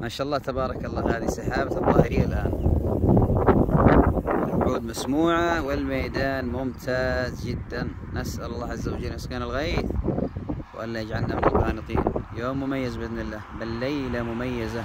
ما شاء الله تبارك الله. هذه سحابة الظاهرية الآن. الوعود مسموعة والميدان ممتاز جدا. نسأل الله عز وجل يسقينا الغيث وألا يجعلنا من القانطين. يوم مميز بإذن الله بل ليلة مميزة.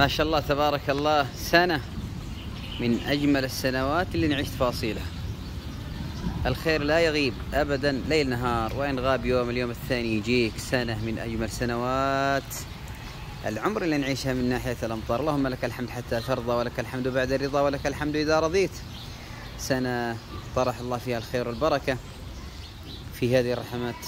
ما شاء الله تبارك الله سنة من أجمل السنوات اللي نعيش تفاصيلها. الخير لا يغيب أبدا ليل نهار وإن غاب يوم اليوم الثاني يجيك سنة من أجمل سنوات. العمر اللي نعيشها من ناحية الأمطار اللهم لك الحمد حتى ترضى ولك الحمد بعد الرضا ولك الحمد إذا رضيت. سنة طرح الله فيها الخير والبركة في هذه الرحمات.